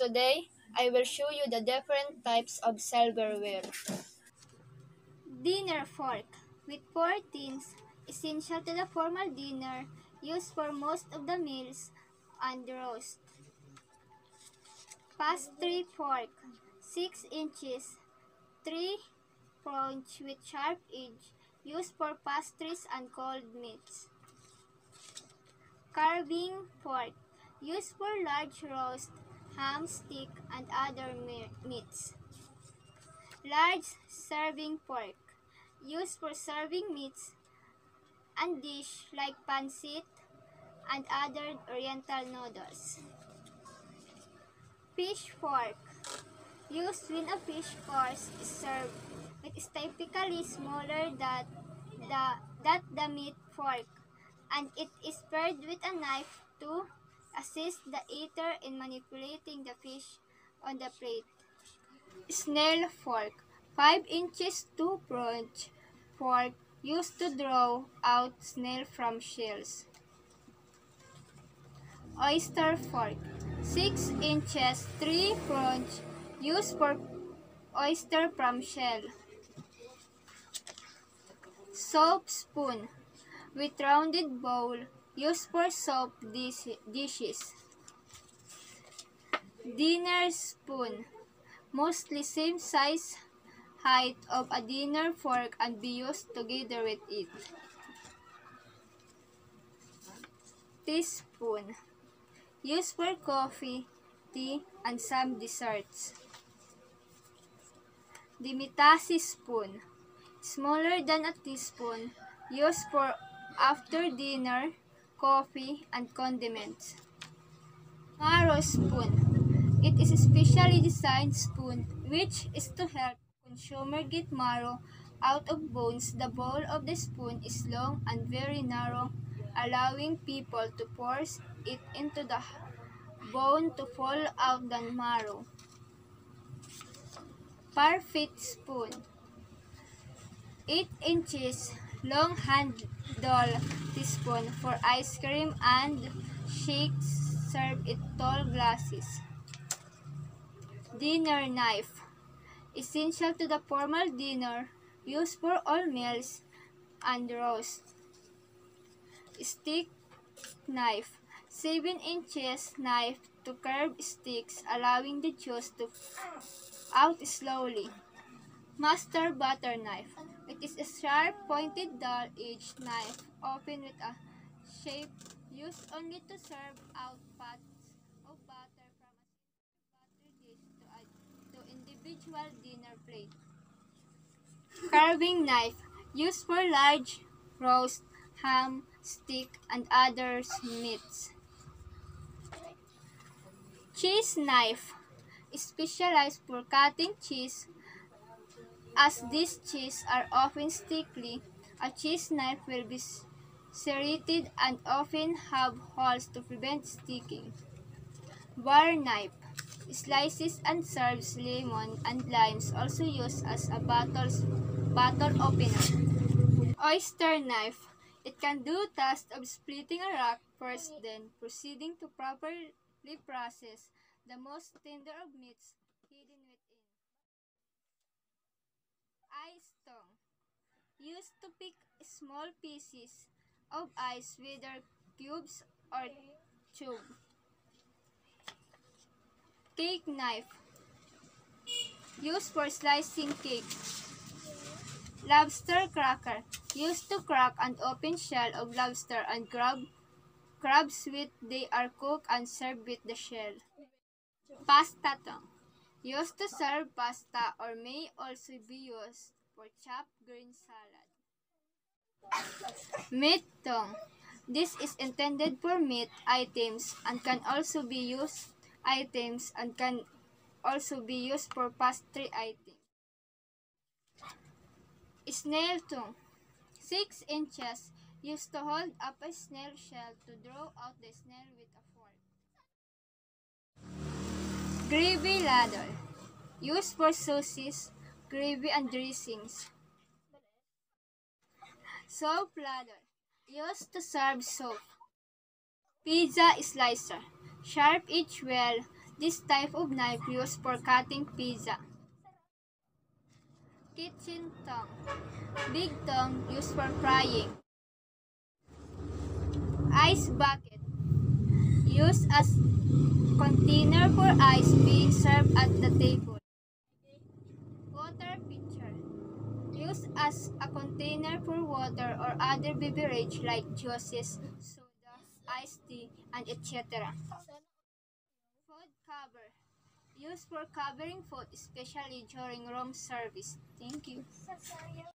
today, I will show you the different types of silverware. Dinner fork with four tins, essential to the formal dinner, used for most of the meals and roast. Pastry fork, 6 inches, 3 prongs with sharp edge, used for pastries and cold meats. Carving fork, used for large roast, ham, steak, and other meats. Large serving fork, used for serving meats and dish like pancit and other oriental noodles. Fish fork, used when a fish course is served. It is typically smaller than the, that the meat fork, and it is paired with a knife to assist the eater in manipulating the fish on the plate. Snail fork, 5 inches 2 pronged fork used to draw out snail from shells. Oyster fork, 6 inches 3 pronged used for oyster from shell. Soap spoon, with rounded bowl used for soap dis- dishes. Dinner spoon, mostly same size height of a dinner fork and be used together with it. Teaspoon, used for coffee, tea, and some desserts. Dimitasi spoon, smaller than a teaspoon, used for after dinner, coffee, and condiments. Marrow spoon, it is a specially designed spoon which is to help consumer get marrow out of bones. The bowl of the spoon is long and very narrow, allowing people to force it into the bone to fall out the marrow. Parfait spoon, 8 inches long handle teaspoon for ice cream and shakes served in tall glasses. Dinner knife, essential to the formal dinner, used for all meals and roast. Stick knife, 7 inches knife to curve sticks, allowing the juice to out slowly. Master butter knife. It is a sharp, pointed, dull-edged knife, often with a shape used only to serve out pots of butter from a butter dish to, a, to individual dinner plate. Carving knife, used for large roast, ham, steak, and other meats. Cheese knife, specialized for cutting cheese. As these cheese are often sticky, a cheese knife will be serrated and often have holes to prevent sticking. Bar knife slices and serves lemon and limes also used as a bottle, bottle opener. Oyster knife. It can do task of splitting a rock first then proceeding to properly process the most tender of meats hidden within. Ice tongue. Used to pick small pieces of ice, whether cubes or tube. Cake knife. Used for slicing cake. Lobster cracker. Used to crack and open shell of lobster and crab, crabs with they are cooked and served with the shell. Pasta tongue. Used to serve pasta or may also be used for chopped green salad. Meat tongue. This is intended for meat items and can also be used items and can also be used for pastry items. Snail tongue. 6 inches used to hold up a snail shell to draw out the snail with a fork. Gravy ladle. Used for sauces, gravy and dressings. Soap ladle. Used to serve soap. Pizza slicer. Sharp edge well This type of knife used for cutting pizza. Kitchen tongue. Big tongue used for frying. Ice bucket. Used as container for ice being served at the table. Used as a container for water or other beverage like juices, soda, iced tea, and etc. Food cover. Used for covering food, especially during room service. Thank you.